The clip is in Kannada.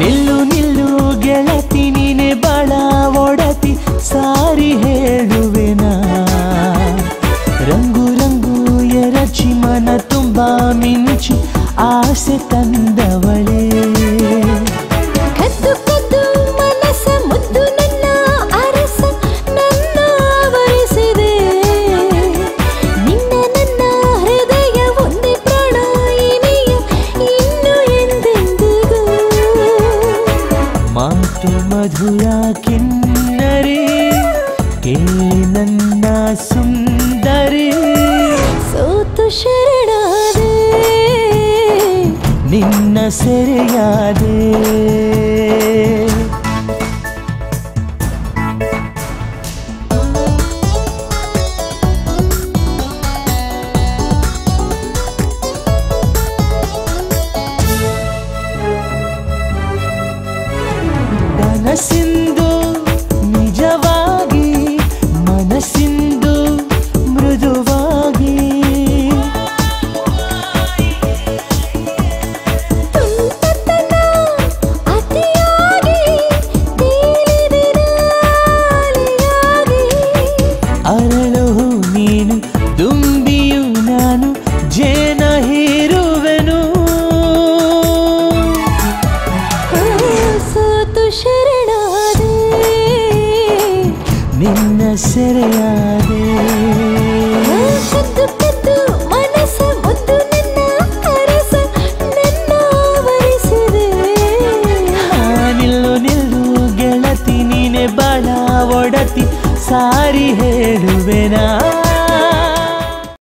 ನಿಲ್ಲು ನಿಲ್ಲು ಗೆಳತಿ, ನೀನೆ ಬಳ ಒಡತಿ, ಸಾರಿ ಹೇಳುವೆನ ರಂಗು ರಂಗು ಎರಚಿ ಮನ ತುಂಬಾ ಮಿಂಚಿ, ಆಸೆ ತಂದವಳ. ಮಧುರಾ ಕಿನ್ನರೆ ಕೇಳಿ ನನ್ನ ಸುಂದರಿ. ಸೋತು ಶರಣಾದೆ. ನಿನ್ನ ಸೆರೆಯಾದೆ. ತುಂಬಿಯು ನಾನು ಜೇನ ಹೀರುವೆನು. ಸೋತು ಶರಣಾದೆ ನಿನ್ನ ಸೆರೆಯಾದೆ. ಸಾರಿ ಹೇಳುವೆನಾ.